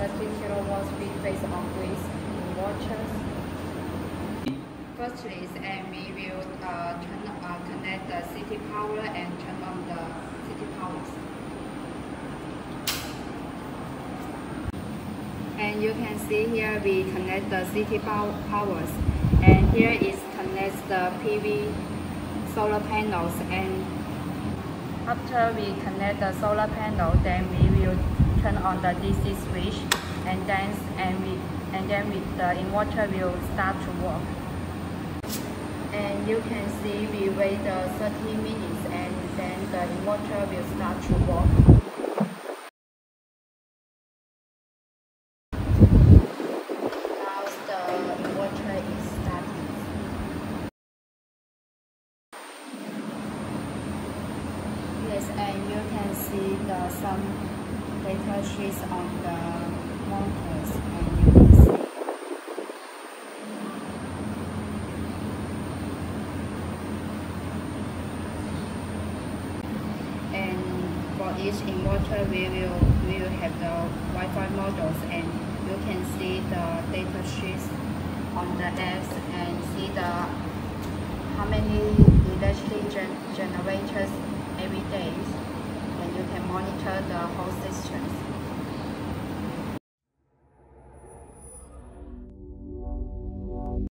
30 volt three phase on with inverters. Firstly, and we will uh, turn, uh, connect the city power and turn on the city powers. And you can see here we connect the city pow powers. And here is connect the PV solar panels. And after we connect the solar panel, then we will turn on the DC switch. And then and we and then with the inverter will start to work. And you can see we wait the 30 minutes and then the inverter will start to work. And you can see the some on the monitors and you can see. And for each inverter we will we will have the Wi-Fi models and you can see the data sheets on the apps and see the how many electric gen generators every day. And you can monitor the whole